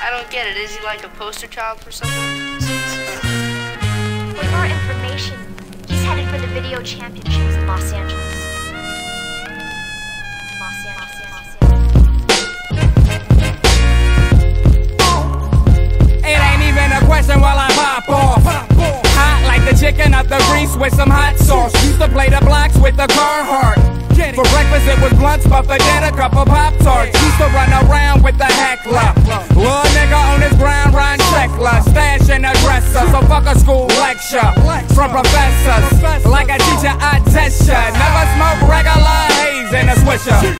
I don't get it. Is he like a poster child for something? For more information, he's headed for the video championships in Los Angeles. It ain't even a question while I pop off. Hot like the chicken up the grease with some hot sauce. Used to play the blocks with the Carhartt. For breakfast it was blunts, but for dinner couple pop tarts. Used to run around with the heckler. Little stash in a dresser. So fuck a school lecture from professors. Like a teacher, I test ya. Never smoke regular haze in a swisher.